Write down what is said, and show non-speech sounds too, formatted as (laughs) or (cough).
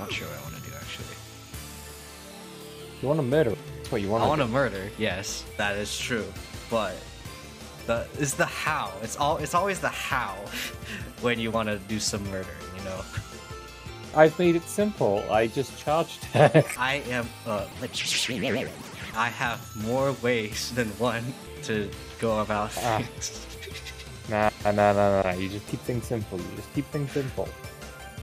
Not sure what I want to do actually. You want to murder. That's what you want I want to murder. Yes, that is true. But the is the how. It's all. It's always the how (laughs) when you want to do some murder. You know. I've made it simple. I just charged. (laughs) I am. Uh, I have more ways than one to go about ah. things. (laughs) nah, nah, nah, nah, nah. You just keep things simple. You just keep things simple.